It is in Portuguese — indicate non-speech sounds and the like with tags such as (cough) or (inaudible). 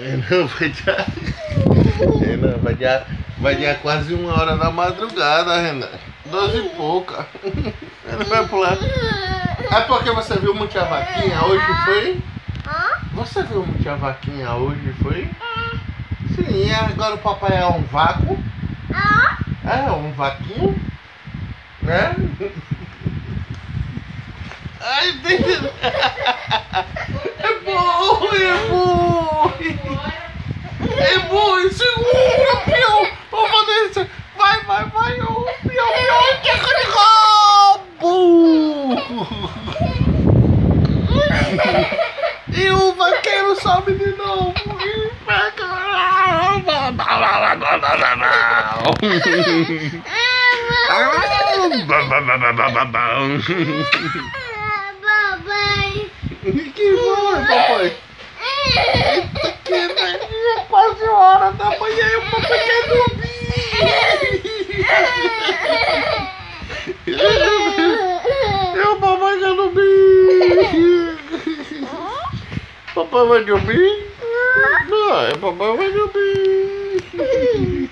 Não, (laughs) vai dar. Renan, vai dar, vai dar quase uma hora da madrugada, Renan. Doze e pouca. (laughs) Ele vai pular. É porque você viu muita vaquinha hoje, foi? Você viu muita vaquinha hoje, foi? Sim, e agora o papai é um vácuo. É, um vaquinho. Né? (laughs) Ai, tem... É bom, é bom. Bom, segura, (laughs) pião. Ô, Vanessa, vai, vai, vai. Ô, pião, pião, (laughs) queca de rabo. E o vaqueiro sobe de novo e pega. Papai. Que foi, papai? Eita, que velhinha, quase hora da manhã e o papai quer dormir. E o papai quer dormir. Papai vai dormir? Não, papai vai dormir.